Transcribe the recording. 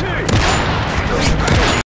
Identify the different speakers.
Speaker 1: Archie!